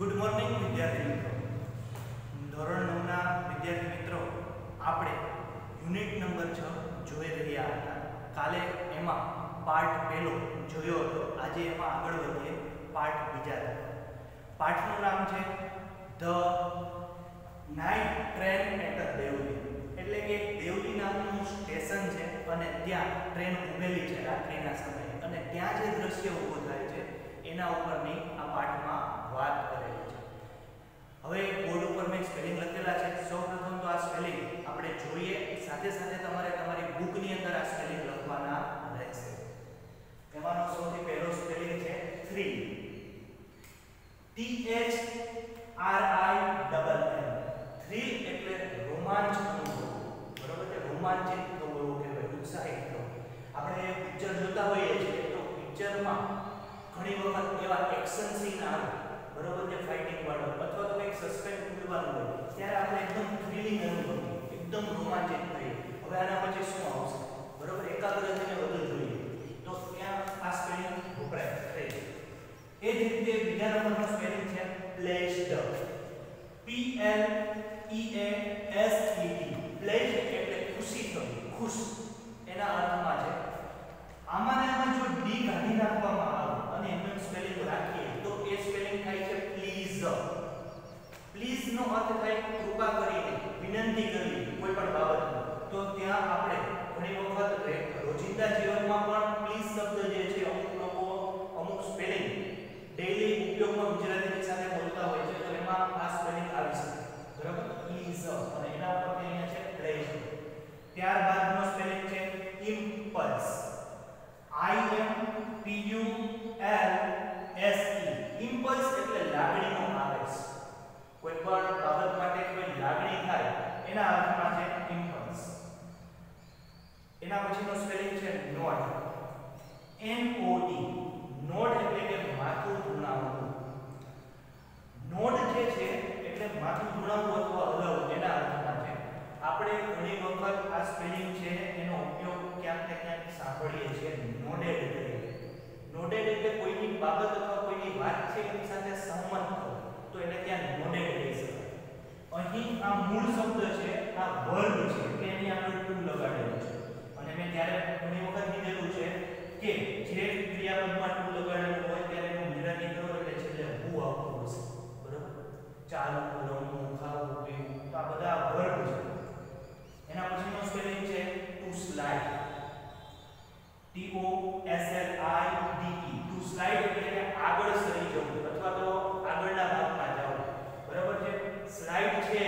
Good morning વિદ્યાર્થી મિત્રો. ધોરણ નવના વિદ્યાર્થી મિત્રો, આપણે યુનિટ નંબર છ જોઈ રહ્યા હતા. કાલે એમાં પાર્ટ પહેલો જોયો હતો. આજે એમાં આગળ વધીએ પાર્ટ બીજા તરફ પાઠનું નામ છે the night train at Deoli. એટલે કે દેવલી નામનું સ્ટેશન છે અને ત્યાં ટ્રેન ઉમેલી છે રાત્રિના સમયે. અને ત્યાં જે દ્રશ્ય ઊભું થાય છે, એના ઉપરની આ પાઠમાં વાત કરેલી છે. હવે બોર્ડ ઉપર મેં સ્પેલિંગ લખેલા છે. સૌપ્રથમ તો આ સ્પેલિંગ આપણે જોઈએ, સાથે સાથે તમારે તમારી બુકની અંદર આ સ્પેલિંગ લખવાના રહેશે. એમાંનો સૌથી પહેલો સ્પેલિંગ છે 3 T H R I double L. Thrill એટલે રોમાંચ અનુભવ બરોબર છે? રોમાંચિત થવું એવું કહેવાય, ઉત્સાહિત થવું આપણે પિક્ચર જોતા હોઈએ છીએ તો પિક્ચરમાં ઘણી વખત એવા એક્શન સીન આવે બરોબર? છે ફાઇટિંગ વાળો. અથવા તો કંઈક સસ્પેન્સ ખુલવાનું હોય. ત્યારે આપણે એકદમ થ્રિલિંગ અનુભવીએ એકદમ રોમાંચિત થઈએ. હવે આના પછી શું આવશે? બરોબર? એકાગ્ર થઈને જોઈએ તો ત્યાં આ સ્પેલિંગ વપરાય થઈ એ જ રીતે બીજા નંબરનો સ્પેલિંગ છે placed P L E A S E D placed એટલે ખુશી થવી ખુશ એના અર્થમાં છે આમાં ને આમાં જો ડી કાઢી નાખવામાં આવે અને એનું સ્પેલિંગ રાખીએ તો એ સ્પેલિંગ થાય છે પ્લીઝ પ્લીઝ નો અર્થ થાય કૃપા કરીને વિનંતી કરવી કોઈ પણ બાબતમાં ત્યાં આપણે ઘણી વખત રોજિંદા જીવનમાં પણ પ્લીઝ શબ્દ જે છે, અમુક લોકો અમુક સ્પેલિંગ ડેઈલી ઉપયોગમાં ગુજરાતીની સાથે બોલતા હોય છે, તો એમાં આ સ્પેલિંગ શકે. બરાબર? એના ઉપર અહીંયા છે પ્લેઝ છે impulse I M P L S impulse એટલે લાગણીનો આવેશ. કોઈ પણ બાબત માટે કોઈ લાગણી થાય, એના એના પછીનો સ્પેલિંગ છે nod. N O D nod એટલે કે માથું ધુણાવવું. નોડ જે છે એટલે માથું ધુણાવવું અથવા હલાવવું એના અર્થમાં છે. આપણે ઘણી વખત આ સ્પેલિંગ છે એનો ઉપયોગ ક્યાંક ને ક્યાંક સાંભળીએ છીએ, નોડેડ તરીકે નોડેડ એટલે કોઈની બાબત અથવા કોઈની વાત છે એની સાથે સંમત થવું તો એને ત્યાં નોડેડ કહી શકાય. અહીં આ મૂળ શબ્દ છે, આ વર્બ છે, એટલે એની આગળ ટુ લગાડેલું છે. મેં ત્યારે ઘણી વખત કીધેલું છે કે જે ક્રિયાપદમાં ટુ લગાડેલું હોય ત્યારે એનું ગુજરાતી કરો એટલે છેલ્લે હું આવતું હશે બરાબર ચાલુ રમવું ખાવું પીવું તો આ બધા વર્બ છે એના પછીનો સ્પેલિંગ છે to slide T O S L I D E to slide એટલે કે આગળ સરી જવું અથવા તો આગળના ભાગમાં જવું બરાબર છે સ્લાઇડ છે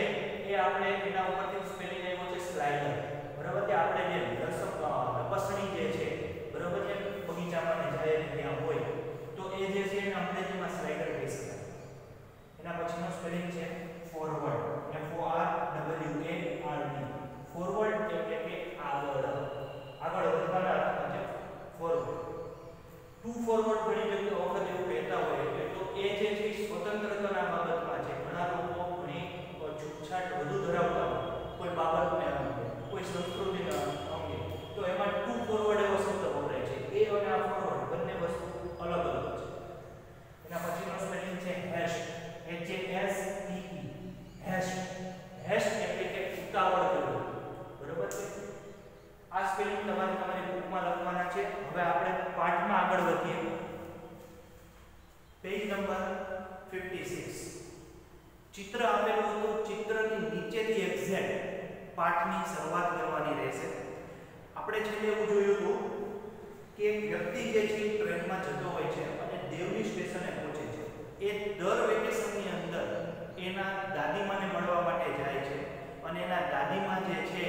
એ આપણે એના ઉપરથી સ્પેલિંગ આવ્યો છે સ્લાઇડર બરાબર છે આપણે જે દર્શક લપસણી જે છે બરાબર છે બગીચામાં ને જાય ને ત્યાં હોય તો એ જે છે એને અંગ્રેજીમાં સ્લાઇડર કહી શકાય એના પછીનો સ્પેલિંગ છે forward F O R W A R D forward એટલે કે આગળ આગળ વધવાના અર્થમાં છે ફોરવર્ડ ટુ ફોરવર્ડ ઘણી જગ્યાએ વખત એવું કહેતા હોય એટલે તો એ જે છે એ સ્વતંત્રતાના બાબતમાં છે ઘણા લોકો ઘણી છૂટછાટ વધુ ધરાવતા હોય કોઈ બાબતને અંગે કોઈ સંસ્કૃતિને અંગે તો એમાં ટુ ફોરવર્ડ એવો શબ્દ વપરાય છે એ અને આ ફોરવર્ડ બંને વસ્તુ અલગ અલગ છે એના પછીનો સ્પેલિંગ છે haste H A S T E haste haste એટલે કે ઉતાવળ કરવું બરોબર છે આ સ્પેલિંગ તમારે તમારી બુકમાં લખવાના છે હવે આપણે પાઠમાં પેજ નંબર 56 ચિત્ર આપેલું હતું, ચિત્રની નીચેથી એક્ઝેક્ટ પાઠની શરૂઆત કરવાની રહેશે. આપણે છેલ્લે એવું જોયું હતું, કે વ્યક્તિ જે છે ટ્રેનમાં જતો હોય છે અને દેવની સ્ટેશને પહોંચે છે. એ દર વેકેશનની અંદર એના દાદીમાને મળવા માટે જાય છે અને એના દાદીમા જે છે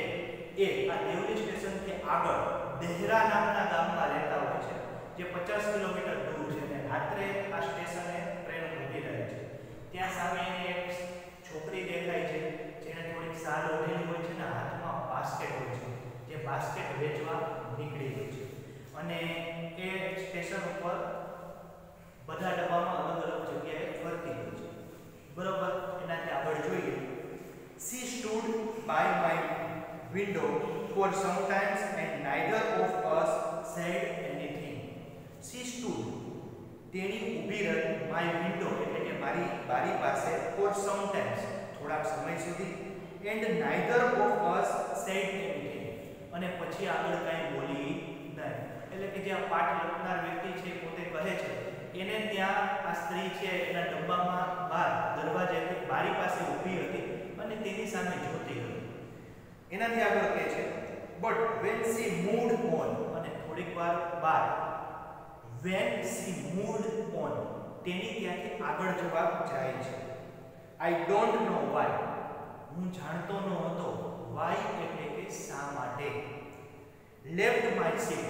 એ આ દેવલી સ્ટેશનથી આગળ દેહરા નામના ગામમાં રહેતા હોય છે. જે 50 કિલોમીટર દૂર છે અને રાત્રે આ સ્ટેશને ટ્રેન ઊભી રહે છે. ત્યાં સામે એક છોકરી દેખાય છે જેને થોડીક સાલ ઓઢેલી હોય છે ને હાથમાં બાસ્કેટ હોય છે, જે બાસ્કેટ વેચવા નીકળી ગઈ છે. અને એ સ્ટેશન ઉપર બધા ડબ્બામાં અલગ અલગ જગ્યાએ ફરતી હોય છે. બરોબર? એનાથી આગળ જોઈએ. She stood by my window for sometimes and neither of us said તેણી ઊભી રહી માય વિન્ડો એટલે કે મારી બારી પાસે ફોર સમ ટાઈમ્સ થોડાક સમય સુધી. And neither of us said anything અને પછી આગળ કાંઈ બોલી નહીં. એટલે કે જે આ પાઠ લખનાર વ્યક્તિ છે પોતે કહે છે, એને ત્યાં આ સ્ત્રી છે, એના ડબ્બામાં બહાર દરવાજે બારી પાસે ઊભી હતી અને તેની સામે જોતી હતી એનાથી આગળ કહે છે but when she moved on અને થોડીક વાર બાદ વેન સી મૂડ on, તેની ત્યાંથી આગળ જવાબ જાય છે. આઈ ડોન્ટ નો વાય હું જાણતો ન હતો. વાય એટલે કે શા માટે? લેફ્ટ માય સીટ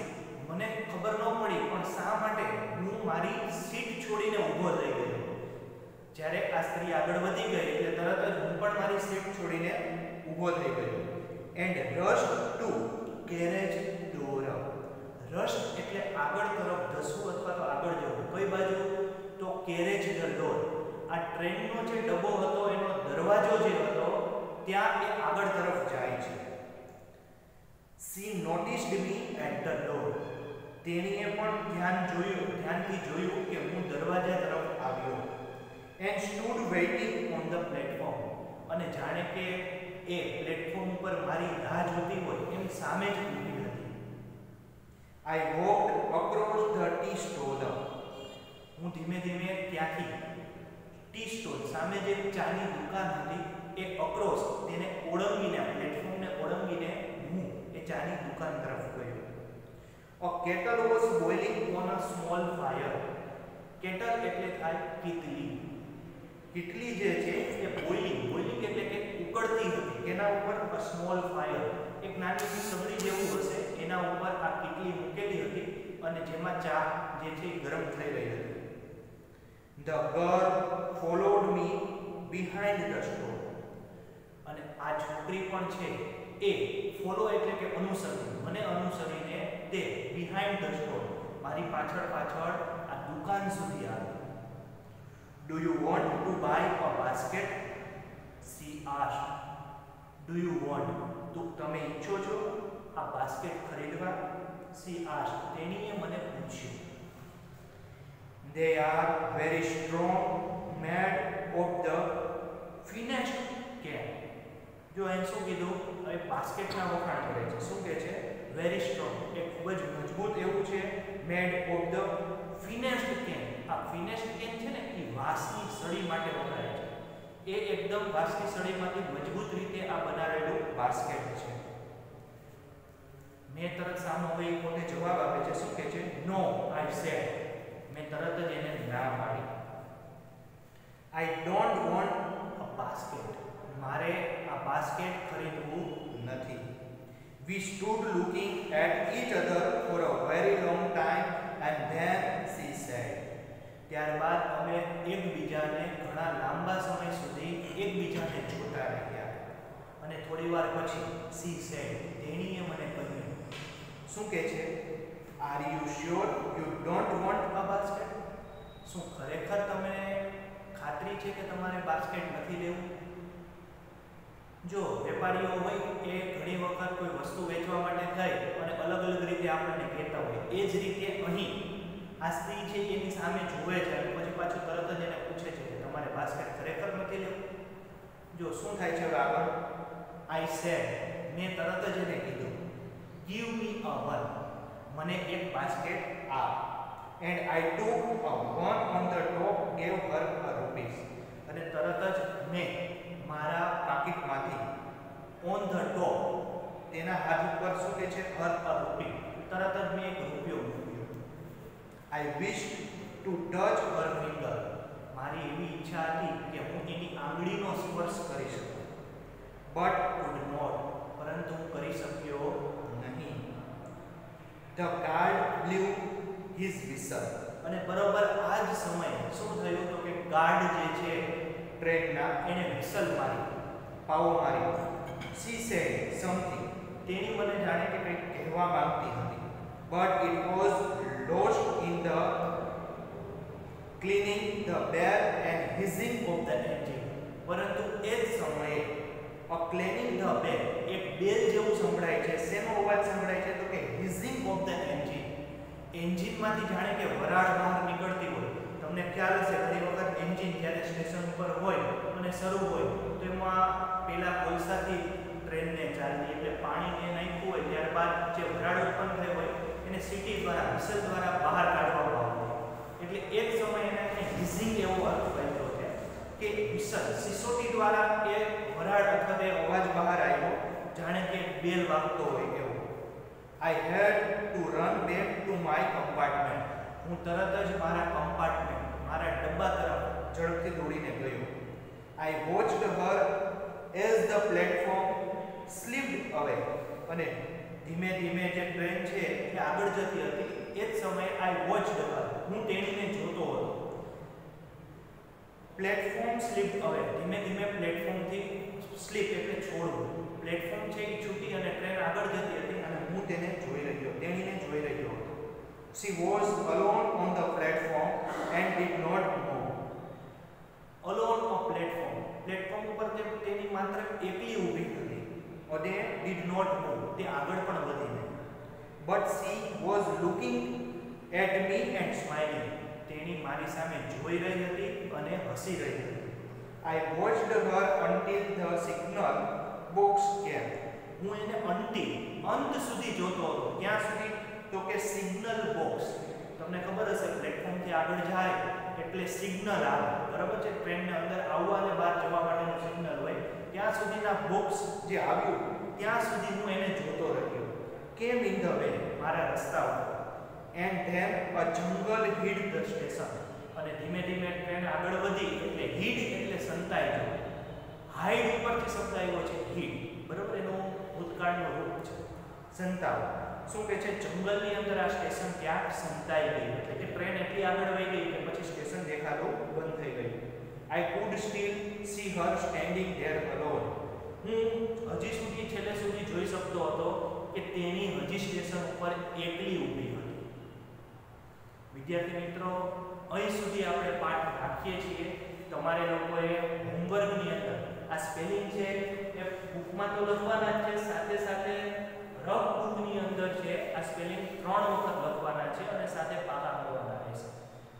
મને ખબર ન પડી, પણ શા માટે? હું મારી સીટ છોડીને ઊભો થઈ ગયો. જ્યારે આ સ્ત્રી આગળ વધી ગઈ, એટલે તરત જ હું પણ મારી સીટ છોડીને ઊભો થઈ ગયો. And rush to garage door rush એટલે આગળ તરફ ધસવું અથવા તો આગળ જવું કઈ બાજુ તો કેરેજ ધ ડોર. આ ટ્રેનનો જે ડબ્બો હતો, એનો દરવાજો જે હતો, ત્યાં એ આગળ તરફ જાય છે. She noticed me at the door તેણીએ પણ ધ્યાન જોયું, ધ્યાનથી જોયું કે હું દરવાજા તરફ આવ્યો. And stood waiting on the platform અને જાણે કે એ પ્લેટફોર્મ ઉપર મારી રાહ જોતી હોય એમ સામે જ ઊભી હતી. I walk across the tea stall હું ધીમે ધીમે ત્યાંથી ટી સ્ટોલ, સામે જે ચાની દુકાન હતી, એ અક્રોસ તેને ઓળંગીને પ્લેટફોર્મને ઓળંગીને હું એ ચાની દુકાન તરફ ગયો. A kettle was boiling on a small fire kettle એટલે થાય કીટલી. કીટલી જે છે, એ બોઇલિંગ બોઇલિંગ એટલે કે ઉકળતી હતી, એના ઉપર સ્મોલ ફાયર એક નાની સબરી જેવું હશે, એના ઉપર આ કીટલી મૂકેલી હતી અને જેમાં ચા જે છે ગરમ થઈ રહી હતી. The girl followed me behind the store. અને આ છોકરી પણ છે એ ફોલો એટલે કે અનુસરી. મને અનુસરીને તે બિહાઇન્ડ ધ સ્ટોર મારી પાછળ પાછળ આ દુકાન સુધી આવી. Do you want to buy a basket she ask do you want તો તમે ઈચ્છો છો આ બાસ્કેટ ખરીદવા? સી આસ્ક તેણીએ મને પૂછ્યું. They are very strong made of the finest care. જો એમ શું કીધું? હવે બાસ્કેટના વખાણ કરે છે. શું કહે છે? વેરી સ્ટ્રોંગ એ ખૂબ જ મજબૂત એવું છે. Made of the finest cane આ ફિનેસ્ટ કેન છે ને, એ વાસની સળી માટે વપરાય છે. એ એકદમ વાસની સળીમાંથી મજબૂત રીતે આ બનાવેલું બાસ્કેટ છે. મેં તરત સામે હવે કોને જવાબ આપે છે? શું કહે છે? નો આઈ સેડ મેં તરત જ એને ના પાડી I don't want a basket મારે આ બાસ્કેટ ખરીદવું નથી. We stood looking at each other for a very long time and then she said ત્યારબાદ અમે એકબીજાને ઘણા લાંબા સમય સુધી એકબીજાને જોતા રહ્યા. અને થોડી વાર પછી સી સેડ તેણીએ મને કહ્યું, શું કહે છે? Are you sure you don't want a basket શું ખરેખર તમને ખાતરી છે કે તમારે બાસ્કેટ નથી લેવું? જો વેપારીઓ હોય એ ઘણી વખત કોઈ વસ્તુ વેચવા માટે થાય અને અલગ અલગ રીતે આપણને કહેતા હોય, એ જ રીતે અહીં આ સ્ત્રી છે એની સામે જોવે છે અને પછી પાછું તરત જ એને પૂછે છે કે તમારે બાસ્કેટ ખરેખર નથી લેવું? જો શું થાય છે હવે આગળ? આઈ સેડ મેં તરત જ એને કીધું ગીવ મી અ વન મને એક બાસ્કેટ આપ. And I took a one on the top gave her a rupees અને તરત જ મેં મારા પાકીટમાંથી ઓન ધ ટોપ તેના હાથ ઉપર શું કે છે? હર અ રૂપી તરત જ મેં એક રૂપિયો મૂક્યો. I wish to touch her finger મારી એવી ઈચ્છા હતી કે હું એની આંગળીનો સ્પર્શ કરી શકું. બટ કુડ નોટ પરંતુ હું કરી શક્યો નહીં. The guard blew his whistle અને બરોબર આ જ સમયે શું થયું તો કે ગાર્ડ જે છે ટ્રેનના એને વિસલ મારી. પાવો મારી. સી સે સમથિંગ તેણી મને જાણે કે કંઈક કહેવા માંગતી હતી. But it was lost in the cleaning the bell and hissing of the engine પરંતુ એ જ સમયે અ ક્લીનિંગ ધ બેર એક બેલ સંભળાય છે, શેનો અવાજ સંભળાય છે તો કે હિઝિંગ ઓફ ધ એન્જિન એન્જિનમાંથી જાણે કે વરાળ બહાર નીકળતી હોય. તમને ખ્યાલ હશે, ઘણી વખત એન્જિન જ્યારે સ્ટેશન ઉપર હોય અને શરૂ હોય, તો એમાં પેલા કોલસાથી ટ્રેનને ચાલતી, એટલે પાણીને નાખ્યું હોય, ત્યારબાદ જે વરાળ ઉત્પન્ન થઈ હોય, એને સિટી દ્વારા વિસલ દ્વારા બહાર કાઢવામાં આવતી એટલે એ જ સમયે એને હિઝિંગ એવો અર્થ બન્યો છે કે વિસલ સિસોટી દ્વારા એ વરાળ વખતે અવાજ બહાર આવ્યો જાણે કે બેલ વાગતો હોય એવું. I had to run back to my compartment હું તરત જ મારા કમ્પાર્ટમેન્ટ મારા ડબ્બા તરફ ઝડપથી દોડીને ગયો. I watched her as the platform slipped away અને ધીમે ધીમે જે ટ્રેન છે એ આગળ જતી હતી, એ જ સમયે આઈ વોચડ હર હું તેણીને જોતો હતો. પ્લેટફોર્મ સ્લીપ અવે ધીમે ધીમે પ્લેટફોર્મથી સ્લીપ એટલે છોડવું. પ્લેટફોર્મ છે એ છૂટી અને ટ્રેન આગળ જતી હતી અને હું તેને જોઈ રહ્યો, તેણીને જોઈ રહ્યો હતો. She was alone on the platform and did not move. Alone on platform. Platform ઉપર તે, તેની માત્ર એકલી ઊભી હતી. અને did not move. તે આગળ પણ વધી નહીં but she was looking at me and smiling. તેણી મારી સામે જોઈ રહી હતી અને હસી રહી હતી. I watched her until the signal box came. હું એને અંતિમ અંત સુધી જોતો હતો. ક્યાં સુધી? તો કે સિગ્નલ બોક્સ તમને ખબર હશે પ્લેટફોર્મથી આગળ જાય એટલે સિગ્નલ આવે. બરાબર છે? ટ્રેનને અંદર આવવા અને બહાર જવા માટેનું સિગ્નલ હોય. ત્યાં સુધીના બોક્સ જે આવ્યું, ત્યાં સુધી હું એને જોતો રહ્યો. કેમ ઇન ધ વે મારા રસ્તા ઉપર એન્ડ ધેન અ જંગલ હિડ ધ સ્ટેશન અને ધીમે ધીમે ટ્રેન આગળ વધી એટલે હિડ એટલે સંતાઈ જવું હાઈડ ઉપરથી શબ્દ છે હિડ બરાબર? એનું ભૂતકાળનું રૂપ છે. સંતાવ. શું કહે છે? જંગલની અંદર આ સ્ટેશન ક્યાંક સંતાઈ ગયું. એટલે કે ટ્રેન એટલી આગળ વહી ગઈ કે પછી સ્ટેશન દેખાતું બંધ થઈ ગયું. I could still see her standing there alone હું હજી સુધી, છેલ્લે સુધી જોઈ શકતો હતો કે તેની હજી સ્ટેશન ઉપર એકલી ઊભી હતી. વિદ્યાર્થી મિત્રો, અહીં સુધી આપણે પાઠ રાખીએ છીએ. તમારે લોકોએ હોમવર્કની અંદર, આ સ્પેલિંગ છે એ બુકમાં તો લખવાના જ છે, સાથે સાથે રફ બુકની અંદર છે, આ સ્પેલિંગ ત્રણ વખત લખવાના છે અને સાથે પાકા કરવાના રહેશે.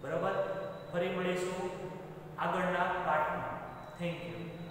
બરાબર? ફરી મળીશું આગળના પાઠમાં. Thank you